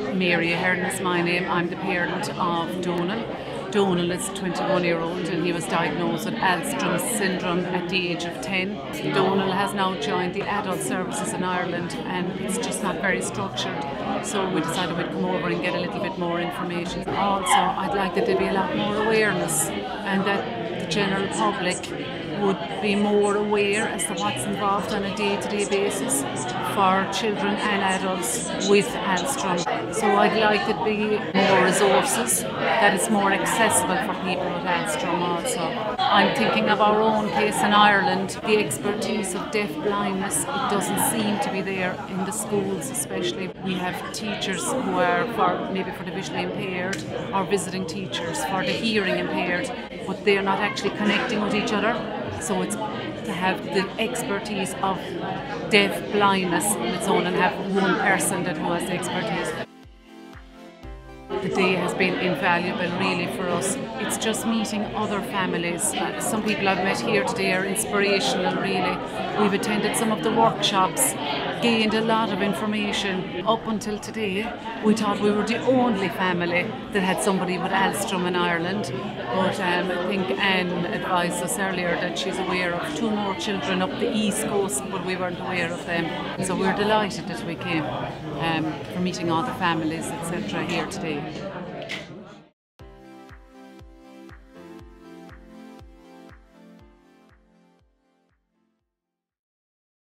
Mary Ahern is my name. I'm the parent of Donal. Donal is 21 year old and he was diagnosed with Alström syndrome at the age of 10. Donal has now joined the adult services in Ireland and it's just not very structured. So we decided we'd come over and get a little bit more information. Also, I'd like that there be a lot more awareness and that the general public would be more aware as to what's involved on a day-to-day basis for children and adults with Alström. So I'd like it to be more resources, that it's more accessible for people with Alström also. I'm thinking of our own case in Ireland, the expertise of deaf blindness, it doesn't seem to be there in the schools especially. We have teachers who are for maybe for the visually impaired or visiting teachers for the hearing impaired, but they're not actually connecting with each other. So it's to have the expertise of deaf blindness on its own and have one person that has the expertise. The day has been invaluable really for us. It's just meeting other families. Some people I've met here today are inspirational really. We've attended some of the workshops, gained a lot of information. Up until today, we thought we were the only family that had somebody with Alström in Ireland. But um, I think Anne advised us earlier that she's aware of two more children up the east coast, but we weren't aware of them. So we're delighted that we came um, for meeting all the families, etc. here today.